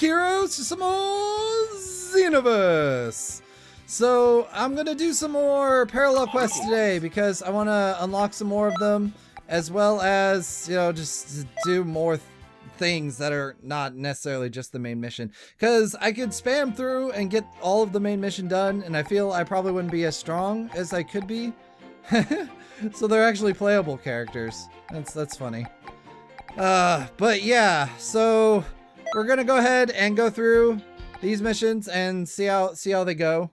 heroes, to some more Xenoverse. So I'm gonna do some more parallel quests today because I want to unlock some more of them, as well as you know just do more th things that are not necessarily just the main mission. Because I could spam through and get all of the main mission done, and I feel I probably wouldn't be as strong as I could be. so they're actually playable characters. That's that's funny. Uh, but yeah, so we're gonna go ahead and go through these missions and see how see how they go.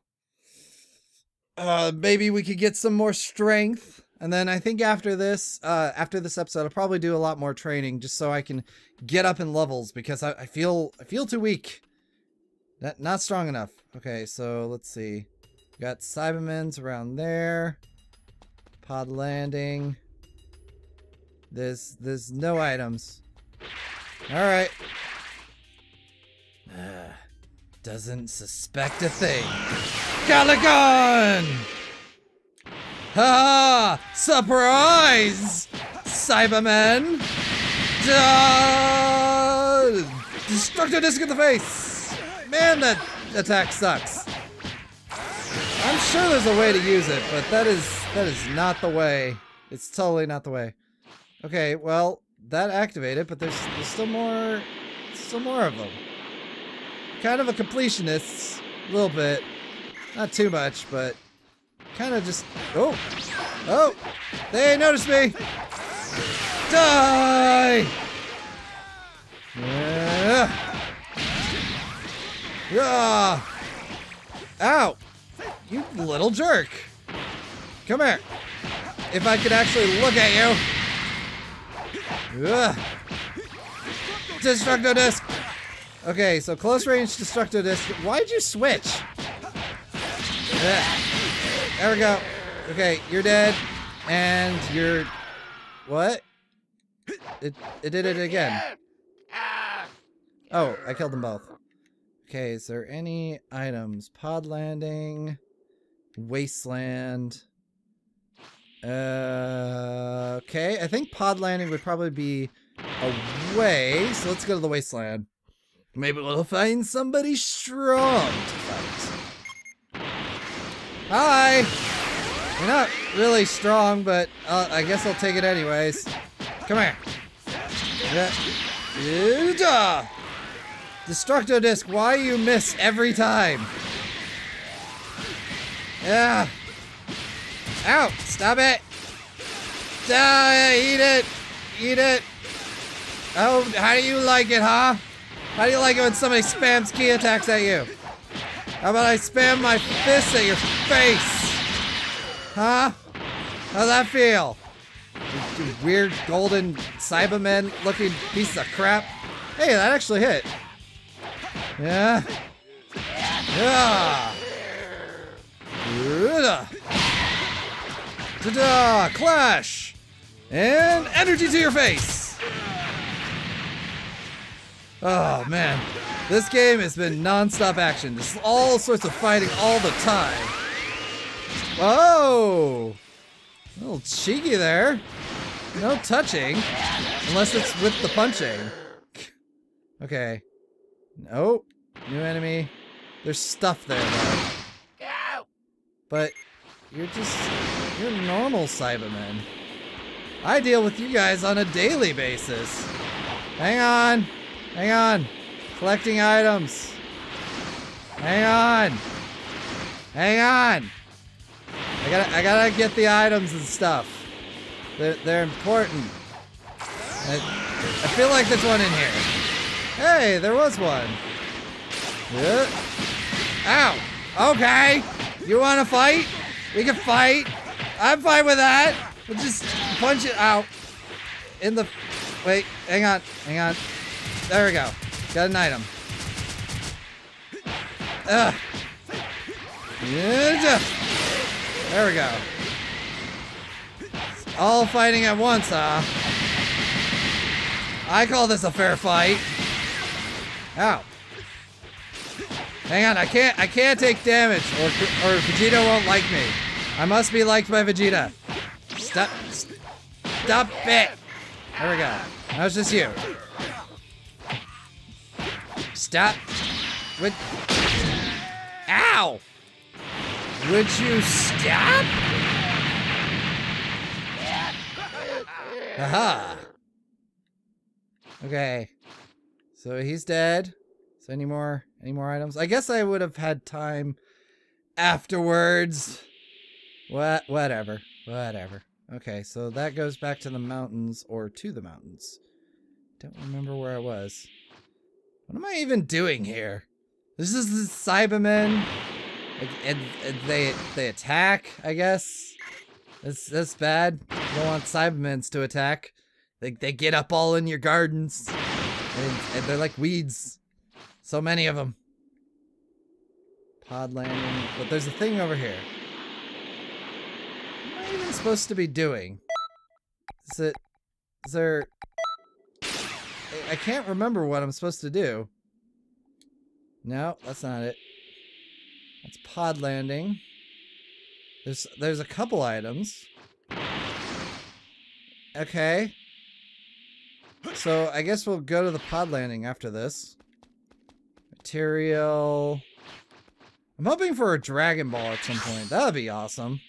Uh, maybe we could get some more strength, and then I think after this, uh, after this episode, I'll probably do a lot more training just so I can get up in levels because I, I feel I feel too weak. Not not strong enough. Okay, so let's see. We got Saibamen's around there. Pod landing. There's there's no items. All right. Uh, doesn't suspect a thing. Galick Gun! Ha! Surprise! Saibamen! Duh! Destructo disc in the face! Man, that attack sucks. I'm sure there's a way to use it, but that is that is not the way. It's totally not the way. Okay, well, that activated, but there's there's still more still more of them. Kind of a completionist, a little bit. Not too much, but kind of just oh. Oh! They noticed me! Die! Yeah. Yeah. Ow! You little jerk! Come here. If I could actually look at you. Ugh. Destructo disc. Okay, so close range destructo disc. Why'd you switch? Ugh. There we go. Okay, you're dead. And you're... What? It, it did it again. Oh, I killed them both. Okay, is there any items? Pod landing. Wasteland. Uh, okay, I think pod landing would probably be away, so let's go to the wasteland. Maybe we'll find somebody strong to fight. Hi! You're not really strong, but uh, I guess I'll take it anyways. Come here. Yeah. Destructo Disc, why you miss every time? Yeah. Ow! Stop it! Die! Eat it! Eat it! Oh, how do you like it, huh? How do you like it when somebody spams ki attacks at you? How about I spam my fist at your face? Huh? How's that feel? You, you weird golden Saibaman looking piece of crap. Hey, that actually hit. Yeah. Yeah. Ta-da! Clash! And energy to your face! Oh, man. This game has been non-stop action. Just all sorts of fighting all the time. Whoa! A little cheeky there. No touching. Unless it's with the punching. Okay. Nope. New enemy. There's stuff there, though. But you're just, you're normal Saibamen. I deal with you guys on a daily basis. Hang on. Hang on. Collecting items. Hang on. Hang on. I gotta, I gotta get the items and stuff. They're, they're important. I, I feel like there's one in here. Hey, there was one. Yeah. Ow. Okay. You want to fight? We can fight. I'm fine with that. We'll just punch it out. In the... Wait, hang on. Hang on. There we go. Got an item. Ugh. There we go. All fighting at once, huh? I call this a fair fight. Ow. Hang on, I can't I can't take damage or or Vegeta won't like me. I must be liked by Vegeta. Stop Stop it! There we go. That was just you. Stop? Would... Ow! Would you stop? Aha! Okay. So he's dead. So any more any more items? I guess I would have had time afterwards. What whatever. Whatever. Okay, so that goes back to the mountains or to the mountains. Don't remember where I was. What am I even doing here? This is the Saibamen. And, and they they attack, I guess. That's that's bad. You don't want Saibamen to attack. They they get up all in your gardens, and, and they're like weeds. So many of them. Pod landing, but there's a thing over here. What am I even supposed to be doing? Is it? Is there? I- can't remember what I'm supposed to do. No, that's not it. That's pod landing. There's there's a couple items. Okay. So I guess we'll go to the pod landing after this. Material. I'm hoping for a Dragon Ball at some point. That would be awesome.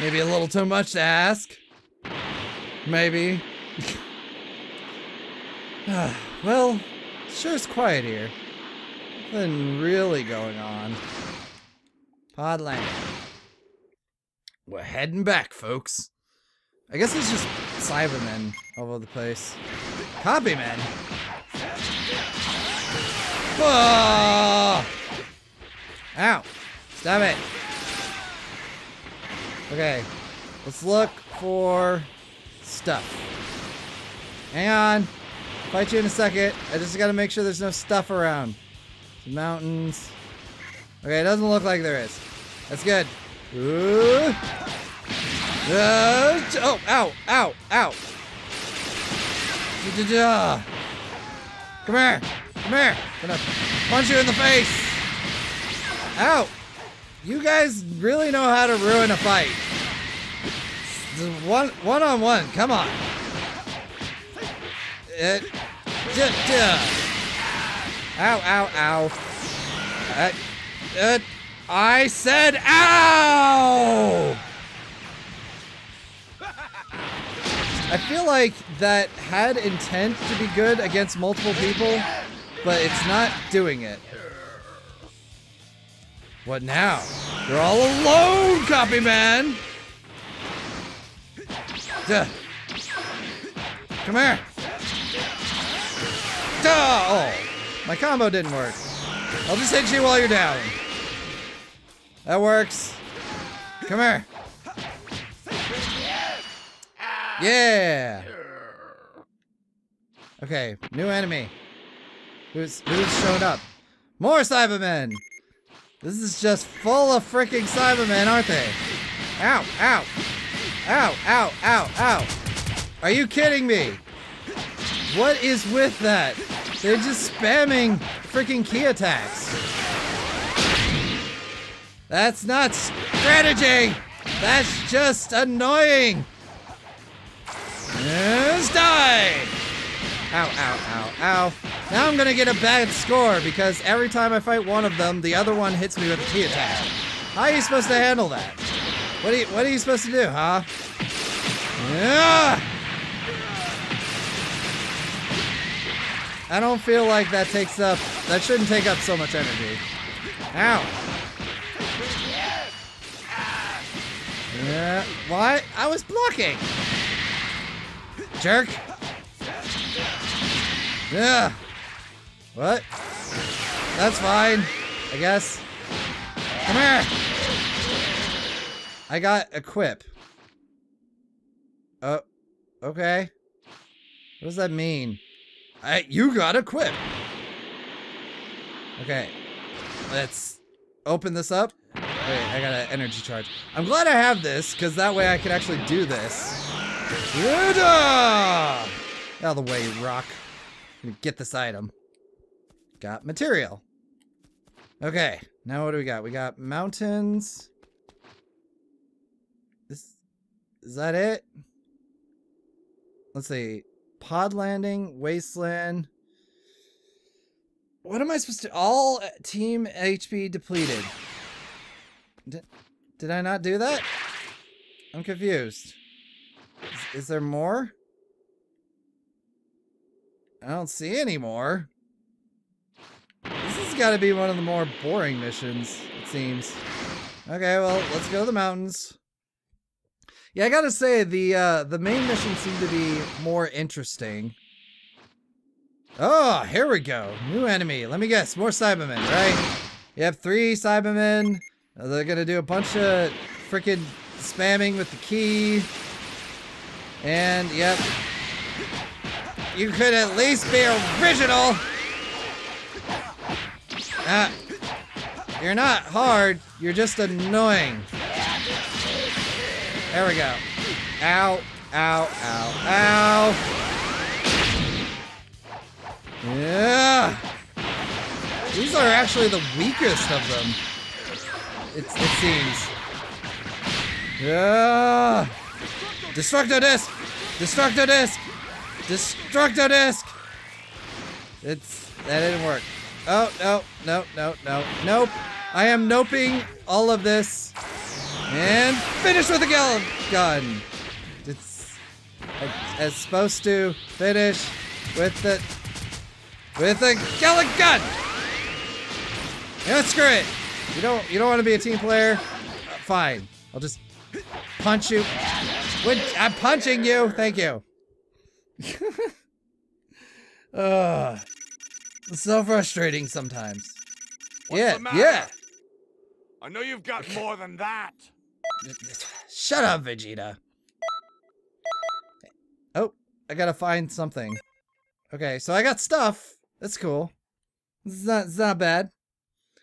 Maybe a little too much to ask. Maybe. well, sure it's quiet here. Nothing really going on. Pod landing. We're heading back, folks. I guess it's just Saibamen all over the place. Copymen. Whoa! Ah! Ow! Stop it! Okay, let's look for stuff. Hang on. Fight you in a second. I just gotta make sure there's no stuff around. Some mountains. Okay, it doesn't look like there is. That's good. Ooh. Uh, oh, ow, ow, ow. Da-da-da. Come here. Come here. Gonna punch you in the face. Ow. You guys really know how to ruin a fight. One, one on one. Come on. Da, da. Ow, ow, ow. Uh, uh, I said ow! I feel like that had intent to be good against multiple people, but it's not doing it. What now? You're all alone, copy man! Duh. Come here! Oh, my combo didn't work. I'll just hit you while you're down. That works. Come here. Yeah. Okay, new enemy. Who's who's shown up? More Saibamen. This is just full of freaking Saibamen, aren't they? Ow! Ow! Ow! Ow! Ow! Ow! Are you kidding me? What is with that? They're just spamming freaking ki attacks. That's not strategy. That's just annoying. Die. Ow, ow, ow, ow. Now I'm gonna get a bad score because every time I fight one of them, the other one hits me with a ki attack. How are you supposed to handle that? What are you, what are you supposed to do, huh? Yeah. I don't feel like that takes up, that shouldn't take up so much energy. Ow. Yeah, why? I was blocking. Jerk. Yeah. What? That's fine, I guess. Come here. I got equip. Oh, okay. What does that mean? I, you got equip. Okay. Let's open this up. Wait, I got an energy charge. I'm glad I have this, because that way I can actually do this. Out of the way, rock. Get this item. Got material. Okay, now what do we got? We got mountains. This is that it? Let's see. Pod landing, wasteland. What am I supposed to? All team HP depleted. Did, did I not do that? I'm confused. Is, is there more? I don't see any more. This has got to be one of the more boring missions, it seems. Okay, well, let's go to the mountains. Yeah, I gotta say, the uh, the main missions seem to be more interesting. Oh, here we go. New enemy. Let me guess, more Saibamen, right? You have three Saibamen. They're gonna do a bunch of freaking spamming with the ki. And, yep. You could at least be original! Ah, you're not hard, you're just annoying. There we go. Ow, ow, ow, ow. Yeah. These are actually the weakest of them. It, it seems. Yeah. Destructo disc. Destructo disc. Destructo disc. It's that didn't work. Oh no no no no nope. I am noping all of this. And finish with a gal gun. It's, it's supposed to finish with the with the Galick gun. Yeah, screw it. You don't you don't want to be a team player? Uh, fine. I'll just punch you. Which, I'm punching you. Thank you. uh, so frustrating sometimes. What's yeah, yeah. I know you've got more than that. Shut up, Vegeta. Oh, I gotta find something. Okay, so I got stuff. That's cool. It's not, it's not bad.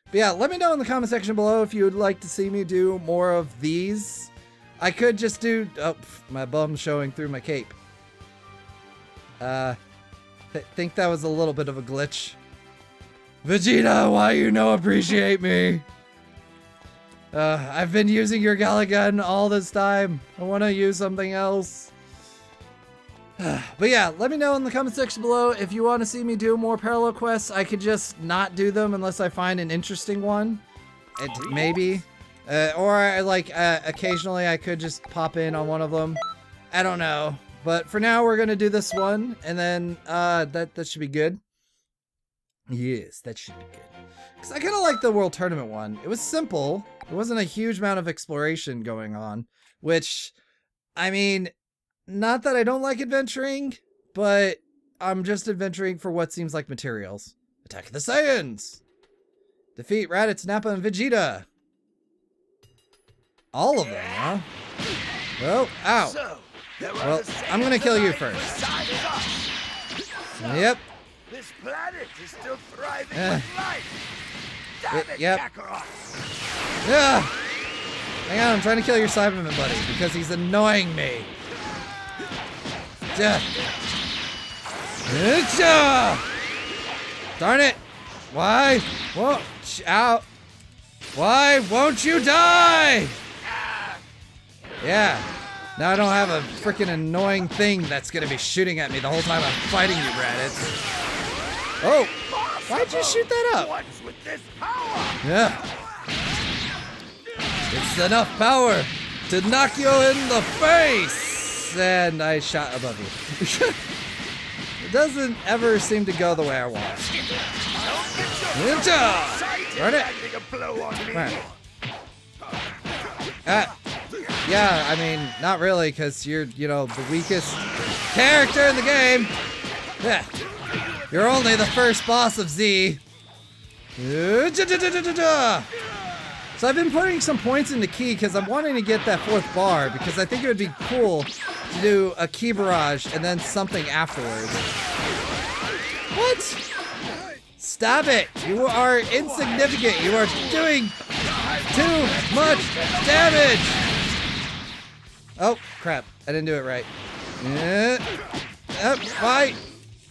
But yeah, let me know in the comment section below if you would like to see me do more of these. I could just do... Oh, my bum's showing through my cape. Uh, th think that was a little bit of a glitch. Vegeta, why you no appreciate me? Uh, I've been using your Galick Gun all this time. I want to use something else. but yeah, let me know in the comment section below if you want to see me do more parallel quests. I could just not do them unless I find an interesting one. It, maybe. Uh, or I, like uh, occasionally I could just pop in on one of them. I don't know. But for now we're going to do this one and then uh, that, that should be good. Yes, that should be good. Because I kind of like the World Tournament one. It was simple. There wasn't a huge amount of exploration going on, which, I mean, not that I don't like adventuring, but I'm just adventuring for what seems like materials. Attack of the Saiyans! Defeat Raditz, Nappa, and Vegeta! All of them, huh? Oh, ow. So, Well, I'm gonna kill you first. Yep. This planet is still thriving Eh. with life. Damn it, yep. Kakarot. Yeah. Hang on, I'm trying to kill your Saibaman buddy because he's annoying me. Yeah. Darn it! Why? Whoa! sh- Out! Why won't you die? Yeah. Now I don't have a freaking annoying thing that's gonna be shooting at me the whole time I'm fighting you, Raditz. Oh! Why'd you shoot that up? What's with this power? Yeah. It's enough power to knock you in the face! And I shot above you. it doesn't ever seem to go the way I want. Ninja! Burn it! landing a blow on me. Right. Uh, yeah, I mean, not really, because you're, you know, the weakest character in the game. Yeah. You're only the first boss of Z. Uh. So I've been putting some points into ki because I'm wanting to get that fourth bar because I think it would be cool to do a ki barrage and then something afterwards. What? Stop it! You are insignificant. You are doing too much damage. Oh crap! I didn't do it right. Why?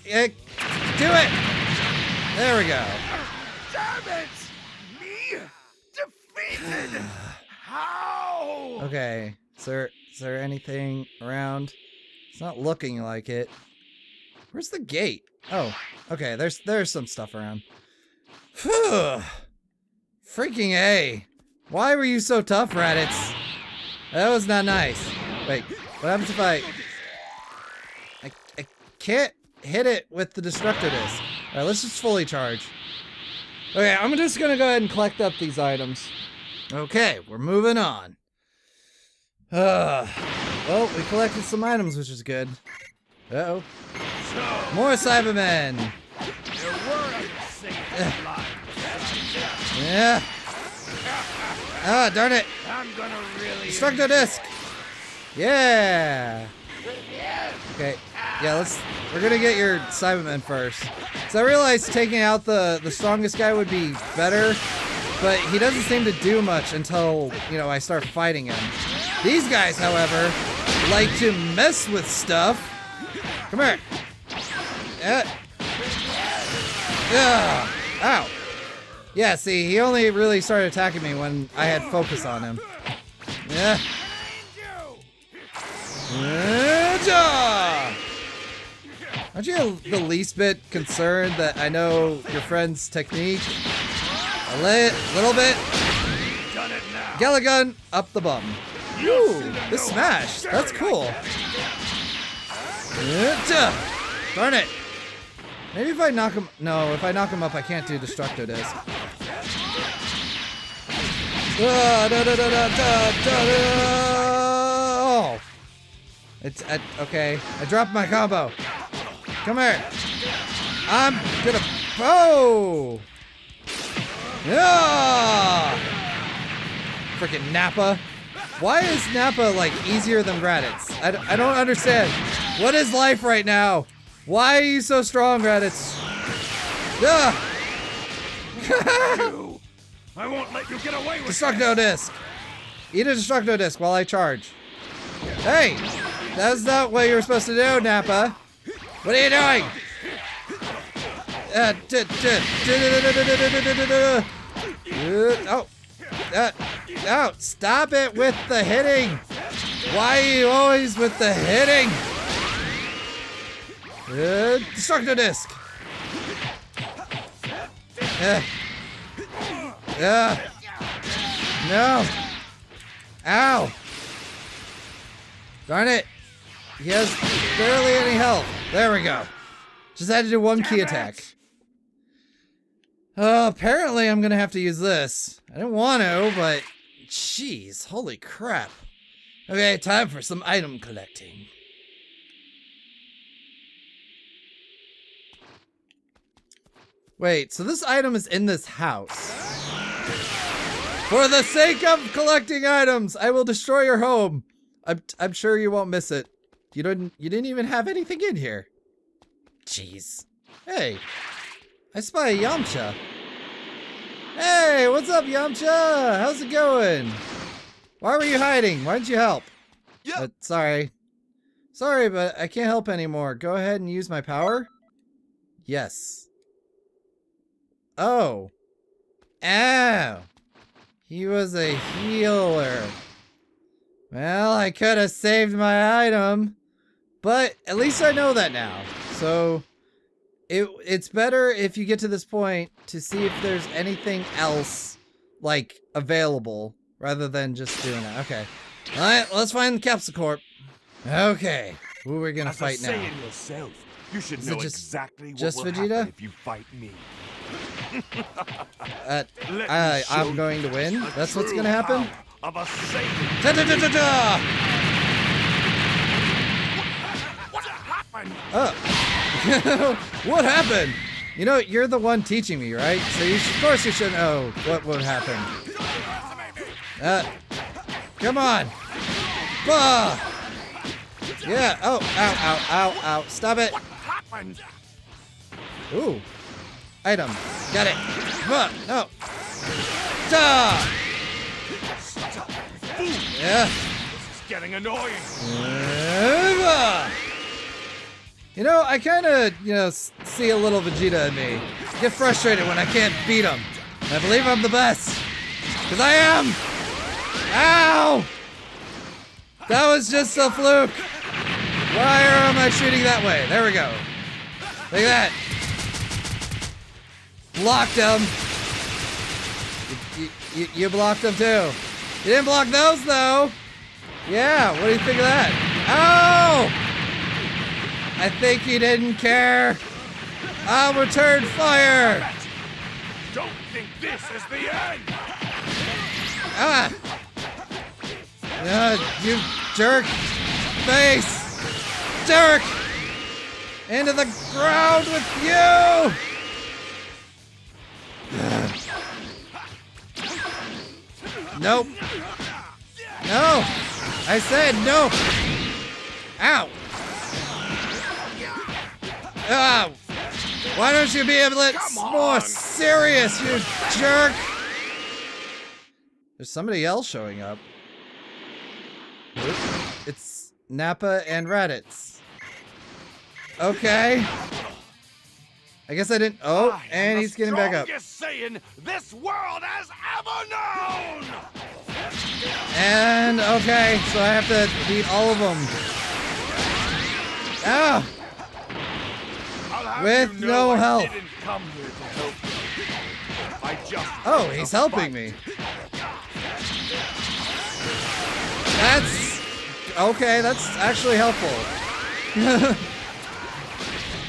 Yeah, do it! There we go. Damn it! Me defeated. How? Okay. Is there is there anything around? It's not looking like it. Where's the gate? Oh, okay. There's there's some stuff around. Phew. Freaking A. Why were you so tough, Raditz? That was not nice. Wait, what happens if I... I, I can't hit it with the destructo Disc. Alright, let's just fully charge. Okay, I'm just gonna go ahead and collect up these items. Okay, we're moving on. Uh, well, we collected some items, which is good. Uh-oh. So, More Saibamen! Yeah. Ah, darn it! I'm gonna really. Destructo Disc! Yeah! Okay, yeah, let's... We're gonna get your Saibamen first. So I realized taking out the, the strongest guy would be better, but he doesn't seem to do much until, you know, I start fighting him. These guys, however, like to mess with stuff. Come here. Yeah. Yeah. Ow. Yeah, see, he only really started attacking me when I had focus on him. Yeah. Ja! Aren't you the least bit concerned that I know your friend's technique? A li little bit. Done up the bum. Ooh, the smash. That's cool. Darn it. Maybe if I knock him. No, if I knock him up, I can't do Destructo Disc. Oh. It's I, okay. I dropped my combo. Come here. I'm gonna. Oh. Yeah. Freaking Nappa. Why is Nappa like easier than Raditz? I, d- I don't understand. What is life right now? Why are you so strong, Raditz? You. I won't let you get away with Destructo disc. Eat a destructo disc while I charge. Hey, that's not what you're supposed to do, Nappa. What are you doing? Uh, Oh, uh, oh, stop it with the hitting. Why are you always with the hitting? Uh, destructo disc. Yeah. Yeah. No. Ow. Darn it. He has barely any health. There we go. Just had to do one ki attack. Uh, apparently I'm gonna have to use this. I didn't want to, but jeez, holy crap. Okay, time for some item collecting. Wait, so this item is in this house. For the sake of collecting items, I will destroy your home. I'm, I'm sure you won't miss it. You didn't you didn't even have anything in here. Jeez. Hey, I spy a Yamcha. Hey, what's up, Yamcha? How's it going? Why were you hiding? Why didn't you help? Yeah. Uh, sorry. Sorry, but I can't help anymore. Go ahead and use my power. Yes. Oh. Ow. He was a healer. Well, I could have saved my item, but at least I know that now. So it it's better if you get to this point to see if there's anything else like available rather than just doing it. Okay. All right, let's find the Capsule Corp. Okay. Who are we gonna As fight now? Yourself, you should Is know just- exactly what just will Vegeta? if you fight me. Uh, I, I'm going to win. That's what's gonna happen. Of a. Da, da, da, da, da! Oh. what happened? You know, you're the one teaching me, right? So you should, of course you should know what would happen. Uh, come on. Bah! Yeah. Oh, ow, ow, ow, ow. Stop it. Ooh. Item. Got it. Bah! No. Da! Yeah. This is getting annoying. Eva! You know, I kind of, you know, see a little Vegeta in me. Get frustrated when I can't beat him. I believe I'm the best. Because I am! Ow! That was just a fluke. Why am I shooting that way? There we go. Look at that. Blocked him. You, you blocked him too. You didn't block those though. Yeah, what do you think of that? Oh! I think he didn't care. I'll return fire. Don't think this is the end. Ah! Uh, you jerk! Face! Jerk! Into the ground with you! nope. No! I said no! Ow! Ah! Why don't you be a bit Come more serious, you jerk? There's somebody else showing up. It's Nappa and Raditz. Okay. I guess I didn't. Oh, and he's getting back up. this world has ever known. And okay, so I have to beat all of them. Ah! With you know no help. didn't come here to help you. I just Oh, he's helping fight. me. That's okay. That's actually helpful.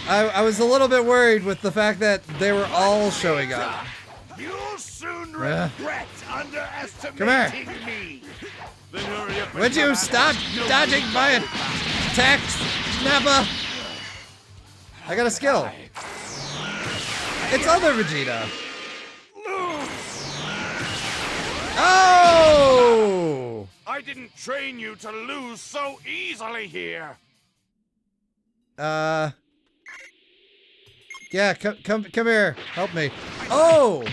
I, I was a little bit worried with the fact that they were all showing up. You'll soon Yeah. regret underestimating Come here. me. Then hurry up Would you stop dodging my attacks, Nappa? I got a skill. It's other Vegeta. Oh! I didn't train you to lose so easily here. Uh. Yeah, come come come here. Help me. Oh!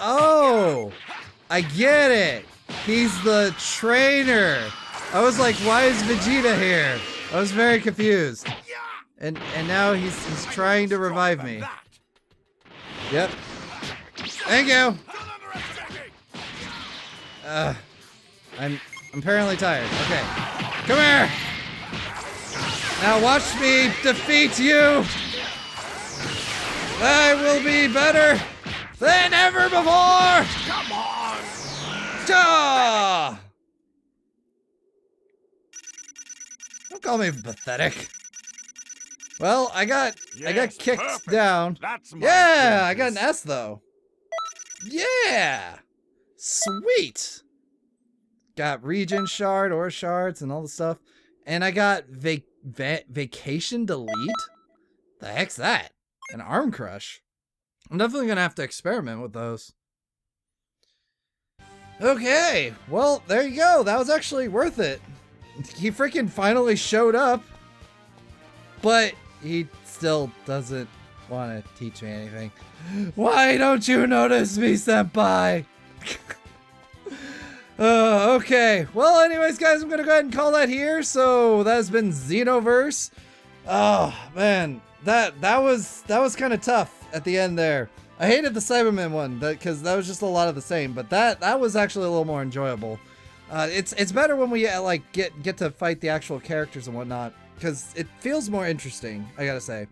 Oh! I get it. He's the trainer. I was like, why is Vegeta here? I was very confused. And and now he's he's trying to revive me. Yep. Thank you. Don't underestimate me. Uh, I'm I'm apparently tired. Okay. Come here. Now watch me defeat you. I will be better than ever before. Come on. Ja! Don't call me pathetic. Well, I got I got kicked perfect. down. That's my Yeah, I got an. S though. Yeah, sweet. Got region shard or shards and all the stuff, and I got vac va vacation delete. The heck's that? An arm crush. I'm definitely gonna have to experiment with those. Okay, well there you go. That was actually worth it. He freaking finally showed up, but he still doesn't want to teach me anything. Why don't you notice me, senpai? uh, okay. Well, anyways, guys, I'm gonna go ahead and call that here. So that has been Xenoverse. Oh man, that that was that was kind of tough at the end there. I hated the Saibaman one because that was just a lot of the same, but that that was actually a little more enjoyable. Uh, it's it's better when we uh, like get get to fight the actual characters and whatnot because it feels more interesting. I gotta say.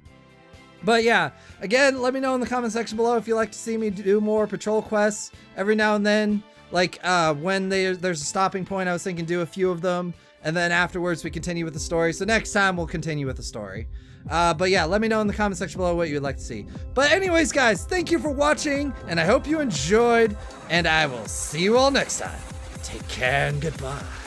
But yeah, again, let me know in the comment section below if you'd like to see me do more parallel quests every now and then. Like uh, when they, there's a stopping point, I was thinking do a few of them, and then afterwards we continue with the story. So next time we'll continue with the story. Uh, but yeah, let me know in the comment section below what you'd like to see. But anyways, guys, thank you for watching, and I hope you enjoyed, and I will see you all next time. Take care and goodbye.